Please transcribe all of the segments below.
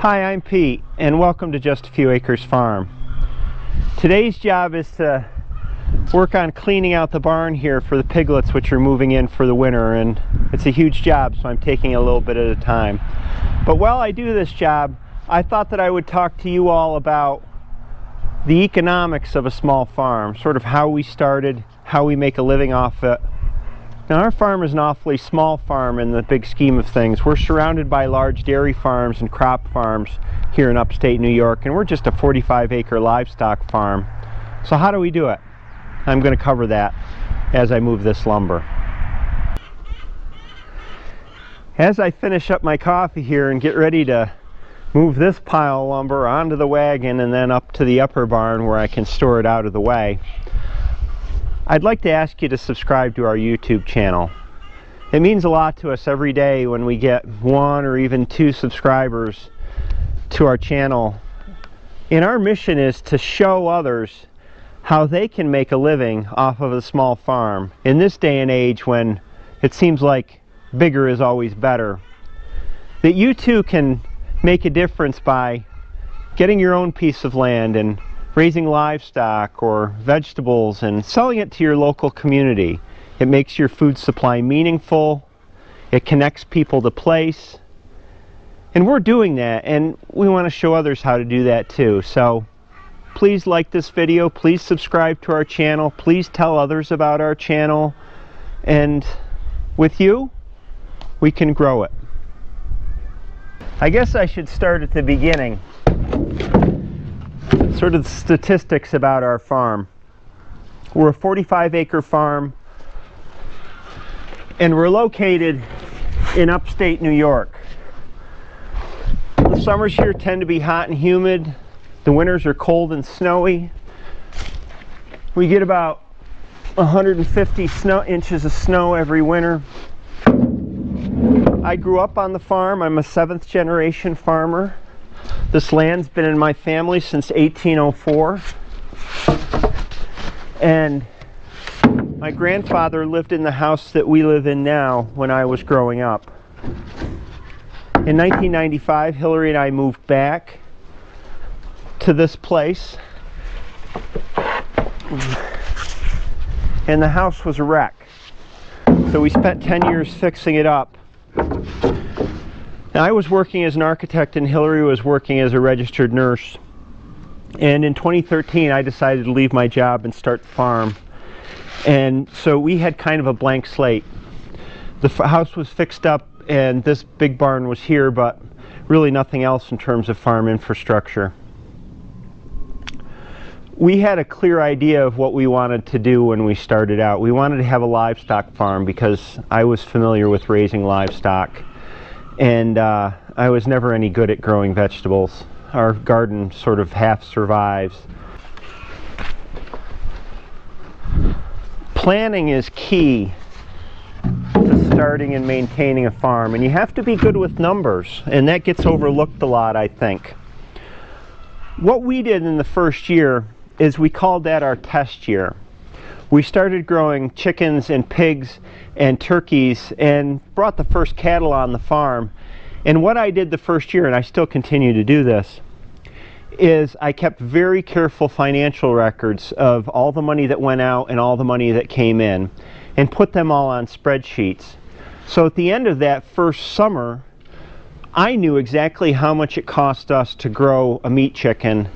Hi, I'm Pete, and welcome to Just a Few Acres Farm. Today's job is to work on cleaning out the barn here for the piglets which are moving in for the winter, and it's a huge job, so I'm taking a little bit at a time. But while I do this job, I thought that I would talk to you all about the economics of a small farm, sort of how we started, how we make a living off it, now our farm is an awfully small farm in the big scheme of things. We're surrounded by large dairy farms and crop farms here in upstate New York and we're just a 45 acre livestock farm. So how do we do it? I'm going to cover that as I move this lumber. As I finish up my coffee here and get ready to move this pile of lumber onto the wagon and then up to the upper barn where I can store it out of the way, I'd like to ask you to subscribe to our YouTube channel. It means a lot to us every day when we get one or even two subscribers to our channel. And our mission is to show others how they can make a living off of a small farm in this day and age when it seems like bigger is always better. That you too can make a difference by getting your own piece of land and raising livestock or vegetables and selling it to your local community. It makes your food supply meaningful. It connects people to place. And we're doing that and we want to show others how to do that too. So please like this video. Please subscribe to our channel. Please tell others about our channel. And with you, we can grow it. I guess I should start at the beginning sort of statistics about our farm. We're a 45 acre farm and we're located in upstate New York. The summers here tend to be hot and humid. The winters are cold and snowy. We get about 150 snow, inches of snow every winter. I grew up on the farm. I'm a seventh generation farmer. This land's been in my family since 1804. And my grandfather lived in the house that we live in now when I was growing up. In 1995, Hillary and I moved back to this place. And the house was a wreck. So we spent 10 years fixing it up. Now, I was working as an architect and Hillary was working as a registered nurse. And in 2013, I decided to leave my job and start the farm. And so we had kind of a blank slate. The house was fixed up and this big barn was here, but really nothing else in terms of farm infrastructure. We had a clear idea of what we wanted to do when we started out. We wanted to have a livestock farm because I was familiar with raising livestock and uh, I was never any good at growing vegetables. Our garden sort of half survives. Planning is key to starting and maintaining a farm, and you have to be good with numbers, and that gets overlooked a lot, I think. What we did in the first year is we called that our test year. We started growing chickens and pigs and turkeys and brought the first cattle on the farm. And what I did the first year, and I still continue to do this, is I kept very careful financial records of all the money that went out and all the money that came in and put them all on spreadsheets. So at the end of that first summer, I knew exactly how much it cost us to grow a meat chicken.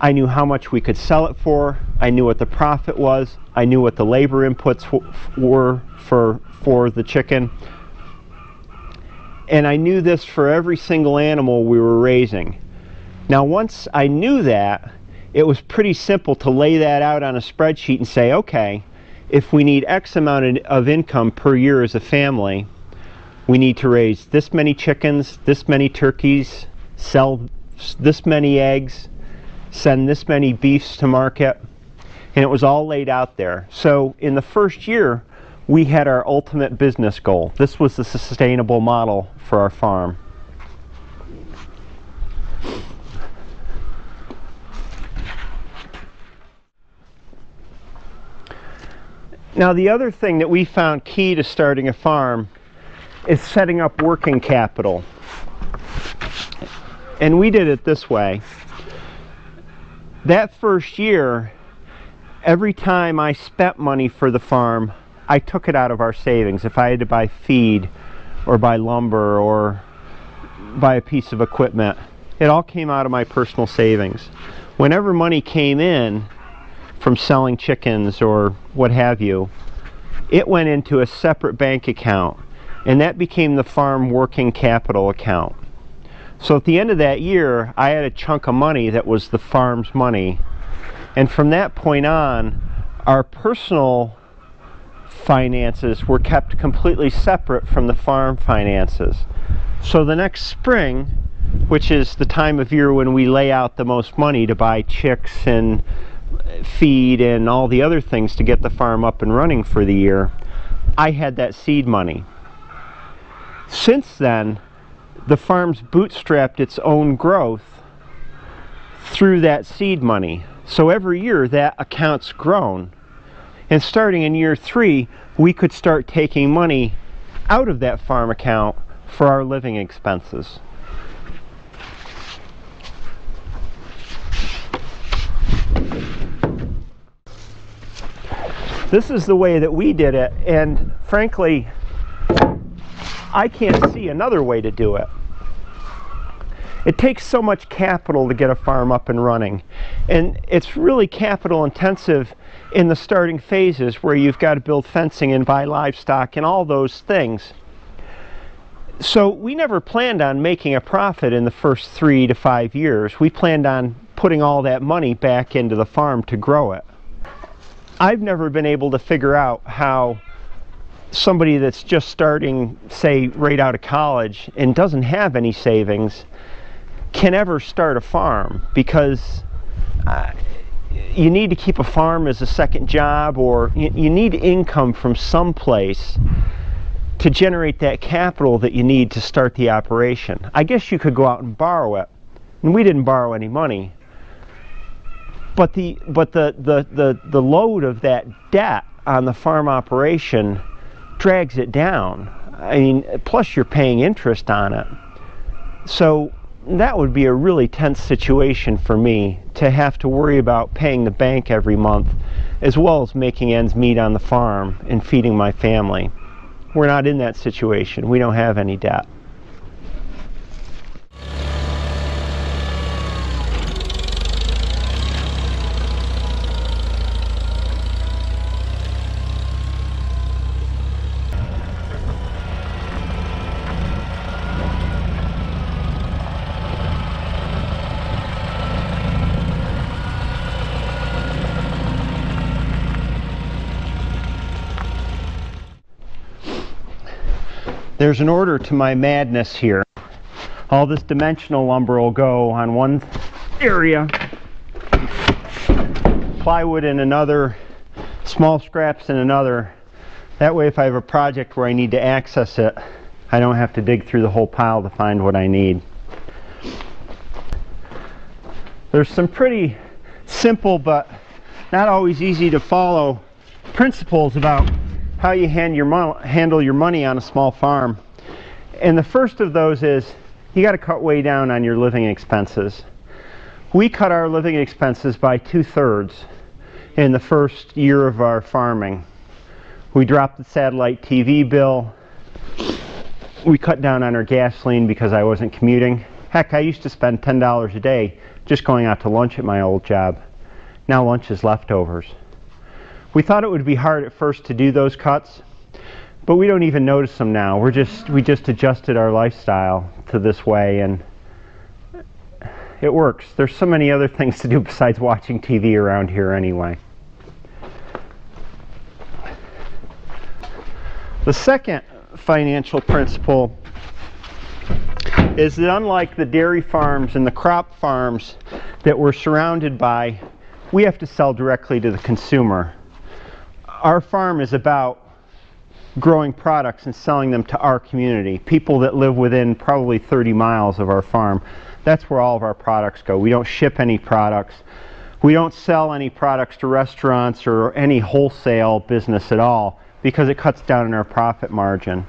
I knew how much we could sell it for. I knew what the profit was. I knew what the labor inputs were for, for the chicken. And I knew this for every single animal we were raising. Now, once I knew that, it was pretty simple to lay that out on a spreadsheet and say, okay, if we need X amount of income per year as a family, we need to raise this many chickens, this many turkeys, sell this many eggs, send this many beefs to market and it was all laid out there. So in the first year, we had our ultimate business goal. This was the sustainable model for our farm. Now the other thing that we found key to starting a farm is setting up working capital. and we did it this way. That first year, every time I spent money for the farm, I took it out of our savings. If I had to buy feed or buy lumber or buy a piece of equipment, it all came out of my personal savings. Whenever money came in from selling chickens or what have you, it went into a separate bank account and that became the farm working capital account. So at the end of that year, I had a chunk of money that was the farm's money. And from that point on, our personal finances were kept completely separate from the farm finances. So the next spring, which is the time of year when we lay out the most money to buy chicks and feed and all the other things to get the farm up and running for the year, I had that seed money. Since then, the farm's bootstrapped its own growth through that seed money. So every year that account's grown. And starting in year three, we could start taking money out of that farm account for our living expenses. This is the way that we did it, and frankly, I can't see another way to do it. It takes so much capital to get a farm up and running. And it's really capital intensive in the starting phases where you've got to build fencing and buy livestock and all those things. So we never planned on making a profit in the first three to five years. We planned on putting all that money back into the farm to grow it. I've never been able to figure out how somebody that's just starting, say, right out of college and doesn't have any savings can ever start a farm because uh, you need to keep a farm as a second job or you, you need income from someplace to generate that capital that you need to start the operation. I guess you could go out and borrow it. And we didn't borrow any money. But the but the the the, the load of that debt on the farm operation drags it down. I mean, plus you're paying interest on it. So that would be a really tense situation for me to have to worry about paying the bank every month as well as making ends meet on the farm and feeding my family. We're not in that situation. We don't have any debt. There's an order to my madness here. All this dimensional lumber will go on one area, plywood in another, small scraps in another. That way if I have a project where I need to access it, I don't have to dig through the whole pile to find what I need. There's some pretty simple but not always easy to follow principles about how you hand your handle your money on a small farm. And the first of those is you got to cut way down on your living expenses. We cut our living expenses by two-thirds in the first year of our farming. We dropped the satellite TV bill. We cut down on our gasoline because I wasn't commuting. Heck, I used to spend $10 a day just going out to lunch at my old job. Now lunch is leftovers. We thought it would be hard at first to do those cuts, but we don't even notice them now. We're just we just adjusted our lifestyle to this way and it works. There's so many other things to do besides watching TV around here anyway. The second financial principle is that unlike the dairy farms and the crop farms that we're surrounded by, we have to sell directly to the consumer our farm is about growing products and selling them to our community, people that live within probably 30 miles of our farm. That's where all of our products go. We don't ship any products. We don't sell any products to restaurants or any wholesale business at all because it cuts down on our profit margin.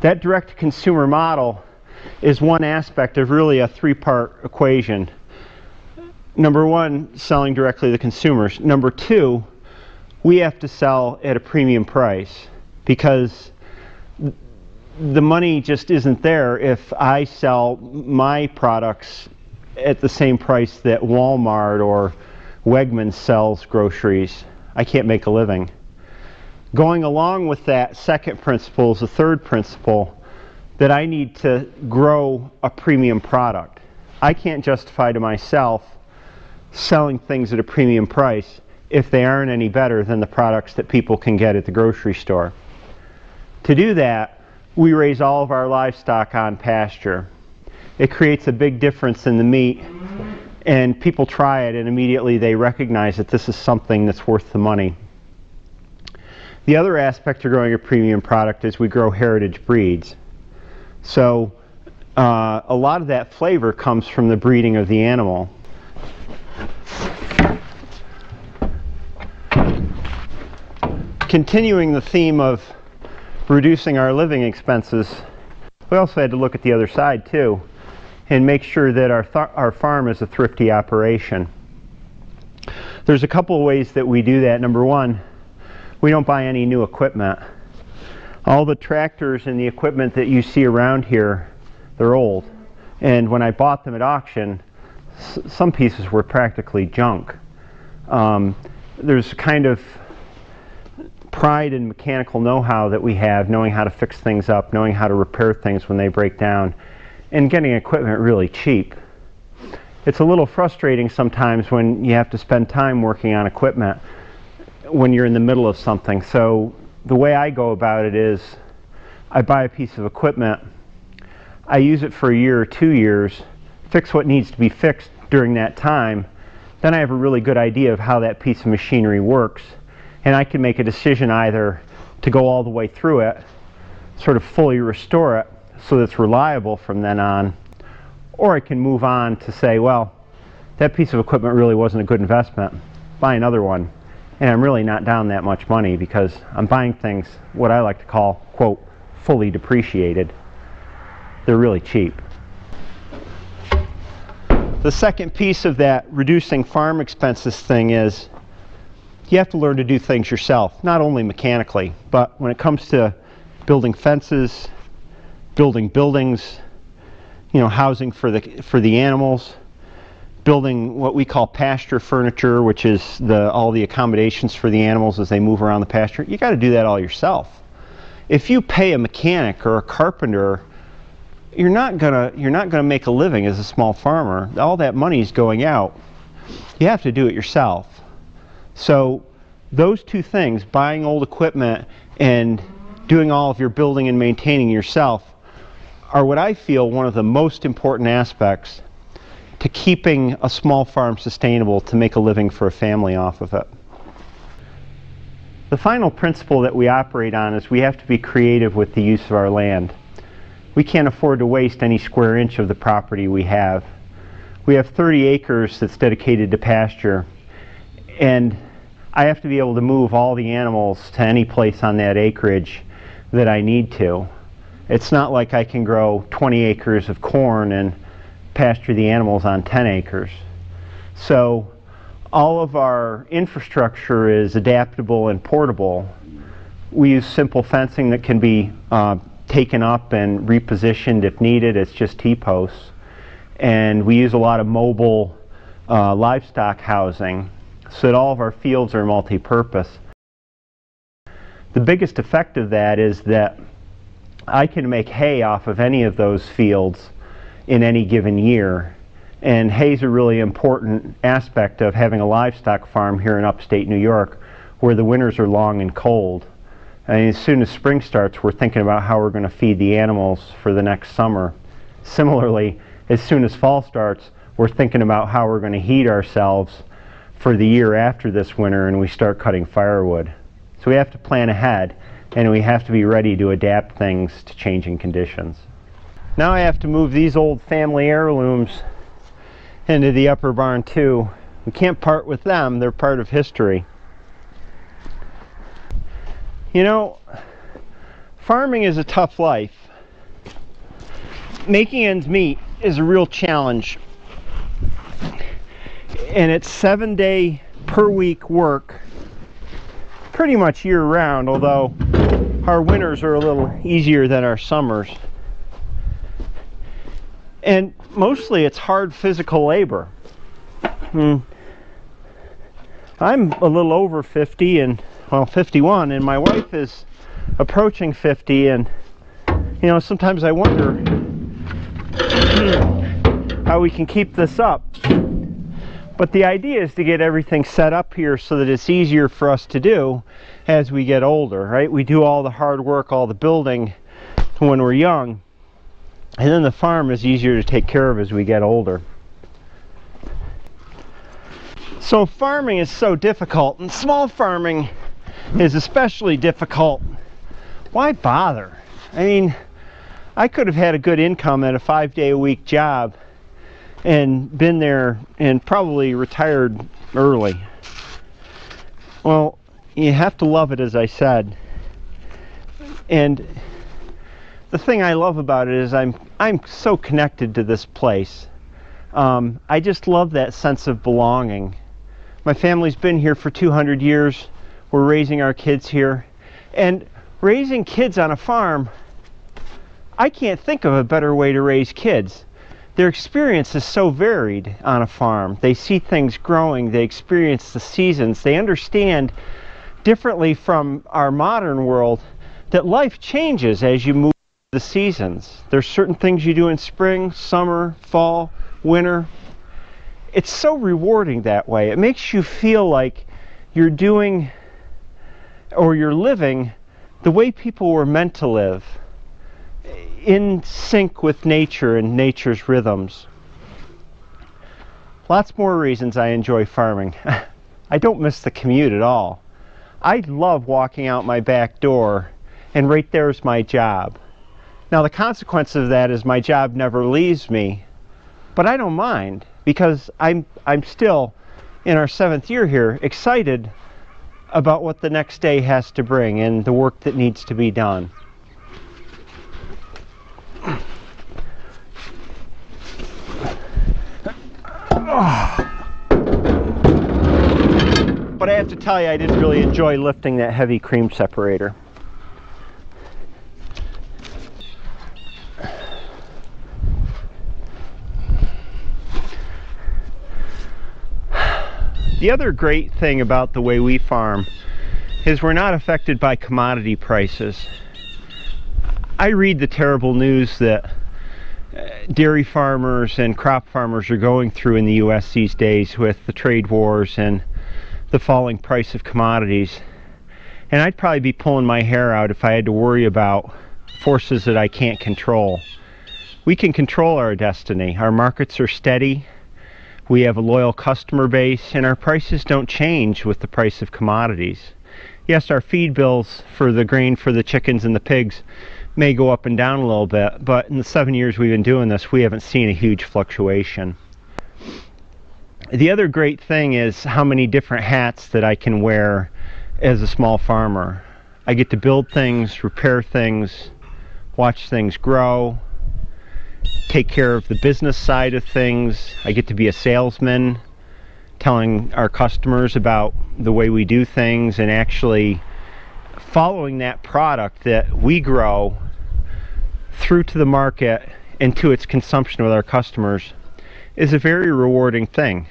That direct-to-consumer model is one aspect of really a three-part equation. Number one, selling directly to consumers. Number two, we have to sell at a premium price because the money just isn't there if I sell my products at the same price that Walmart or Wegmans sells groceries. I can't make a living. Going along with that second principle is the third principle that I need to grow a premium product. I can't justify to myself selling things at a premium price if they aren't any better than the products that people can get at the grocery store. To do that, we raise all of our livestock on pasture. It creates a big difference in the meat and people try it and immediately they recognize that this is something that's worth the money. The other aspect of growing a premium product is we grow heritage breeds. So uh, a lot of that flavor comes from the breeding of the animal. Continuing the theme of reducing our living expenses, we also had to look at the other side too and make sure that our, our farm is a thrifty operation. There's a couple of ways that we do that. Number one, we don't buy any new equipment. All the tractors and the equipment that you see around here, they're old. And when I bought them at auction, some pieces were practically junk. Um, there's kind of pride in mechanical know-how that we have, knowing how to fix things up, knowing how to repair things when they break down, and getting equipment really cheap. It's a little frustrating sometimes when you have to spend time working on equipment when you're in the middle of something. So the way I go about it is I buy a piece of equipment, I use it for a year or two years, fix what needs to be fixed during that time, then I have a really good idea of how that piece of machinery works and I can make a decision either to go all the way through it, sort of fully restore it so that it's reliable from then on, or I can move on to say, well, that piece of equipment really wasn't a good investment, buy another one. And I'm really not down that much money because I'm buying things, what I like to call, quote, fully depreciated. They're really cheap. The second piece of that reducing farm expenses thing is you have to learn to do things yourself, not only mechanically, but when it comes to building fences, building buildings, you know, housing for the for the animals, building what we call pasture furniture, which is the all the accommodations for the animals as they move around the pasture. You got to do that all yourself. If you pay a mechanic or a carpenter, you're not gonna you're not gonna make a living as a small farmer. All that money is going out. You have to do it yourself. So those two things, buying old equipment and doing all of your building and maintaining yourself, are what I feel one of the most important aspects to keeping a small farm sustainable to make a living for a family off of it. The final principle that we operate on is we have to be creative with the use of our land. We can't afford to waste any square inch of the property we have. We have 30 acres that's dedicated to pasture and I have to be able to move all the animals to any place on that acreage that I need to. It's not like I can grow 20 acres of corn and pasture the animals on 10 acres. So all of our infrastructure is adaptable and portable. We use simple fencing that can be uh, taken up and repositioned if needed. It's just T-posts. And we use a lot of mobile uh, livestock housing so that all of our fields are multi-purpose. The biggest effect of that is that I can make hay off of any of those fields in any given year. And hay is a really important aspect of having a livestock farm here in upstate New York where the winters are long and cold. And as soon as spring starts, we're thinking about how we're going to feed the animals for the next summer. Similarly, as soon as fall starts, we're thinking about how we're going to heat ourselves for the year after this winter and we start cutting firewood. So we have to plan ahead and we have to be ready to adapt things to changing conditions. Now I have to move these old family heirlooms into the upper barn too. We can't part with them, they're part of history. You know, farming is a tough life. making ends meet is a real challenge. And it's seven day per week work pretty much year round, although our winters are a little easier than our summers. And mostly it's hard physical labor. Hmm. I'm a little over 50 and, well, 51, and my wife is approaching 50, and, you know, sometimes I wonder how we can keep this up. But the idea is to get everything set up here so that it's easier for us to do as we get older, right? We do all the hard work, all the building when we're young, and then the farm is easier to take care of as we get older. So farming is so difficult, and small farming is especially difficult. Why bother? I mean, I could have had a good income at a five day a week job and been there and probably retired early. Well, you have to love it, as I said. And the thing I love about it is I'm I'm so connected to this place. Um, I just love that sense of belonging. My family's been here for 200 years. We're raising our kids here, and raising kids on a farm. I can't think of a better way to raise kids their experience is so varied on a farm. They see things growing, they experience the seasons, they understand differently from our modern world that life changes as you move the seasons. There's certain things you do in spring, summer, fall, winter. It's so rewarding that way. It makes you feel like you're doing or you're living the way people were meant to live in sync with nature and nature's rhythms. Lots more reasons I enjoy farming. I don't miss the commute at all. I love walking out my back door and right there's my job. Now the consequence of that is my job never leaves me, but I don't mind because I'm I'm still in our seventh year here excited about what the next day has to bring and the work that needs to be done. But I have to tell you, I didn't really enjoy lifting that heavy cream separator. The other great thing about the way we farm is we're not affected by commodity prices. I read the terrible news that uh, dairy farmers and crop farmers are going through in the U.S. these days with the trade wars and the falling price of commodities. And I'd probably be pulling my hair out if I had to worry about forces that I can't control. We can control our destiny. Our markets are steady. We have a loyal customer base, and our prices don't change with the price of commodities. Yes, our feed bills for the grain for the chickens and the pigs may go up and down a little bit, but in the seven years we've been doing this, we haven't seen a huge fluctuation. The other great thing is how many different hats that I can wear as a small farmer. I get to build things, repair things, watch things grow, take care of the business side of things. I get to be a salesman, telling our customers about the way we do things and actually following that product that we grow through to the market and to its consumption with our customers is a very rewarding thing.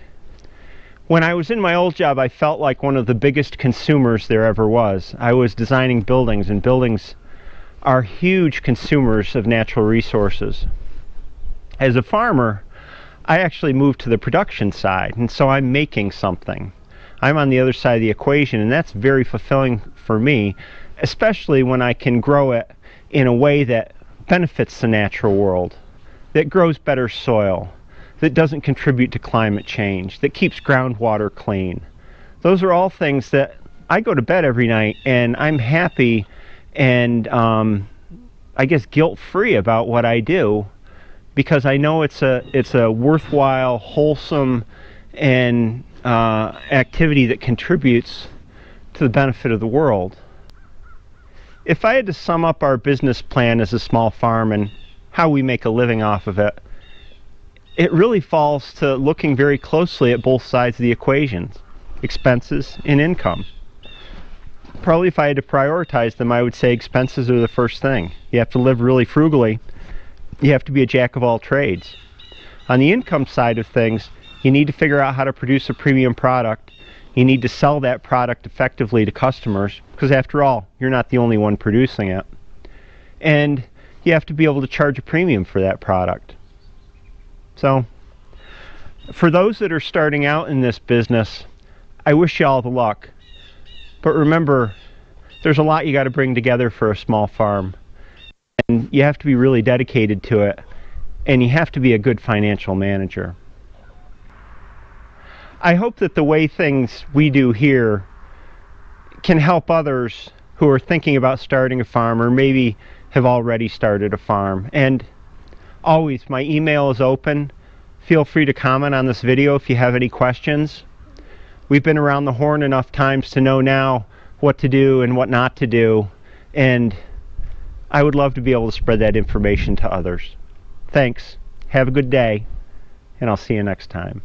When I was in my old job, I felt like one of the biggest consumers there ever was. I was designing buildings, and buildings are huge consumers of natural resources. As a farmer, I actually moved to the production side, and so I'm making something. I'm on the other side of the equation, and that's very fulfilling for me, especially when I can grow it in a way that benefits the natural world, that grows better soil, that doesn't contribute to climate change, that keeps groundwater clean. Those are all things that I go to bed every night and I'm happy and um, I guess guilt free about what I do because I know it's a it's a worthwhile, wholesome, and uh, activity that contributes to the benefit of the world. If I had to sum up our business plan as a small farm and how we make a living off of it, it really falls to looking very closely at both sides of the equations expenses and income. Probably, if I had to prioritize them, I would say expenses are the first thing. You have to live really frugally, you have to be a jack of all trades. On the income side of things, you need to figure out how to produce a premium product. You need to sell that product effectively to customers because, after all, you're not the only one producing it. And you have to be able to charge a premium for that product. So, for those that are starting out in this business, I wish you all the luck. But remember, there's a lot you got to bring together for a small farm. And you have to be really dedicated to it. And you have to be a good financial manager. I hope that the way things we do here can help others who are thinking about starting a farm or maybe have already started a farm. And always, my email is open. Feel free to comment on this video if you have any questions. We've been around the horn enough times to know now what to do and what not to do. And I would love to be able to spread that information to others. Thanks. Have a good day, and I'll see you next time.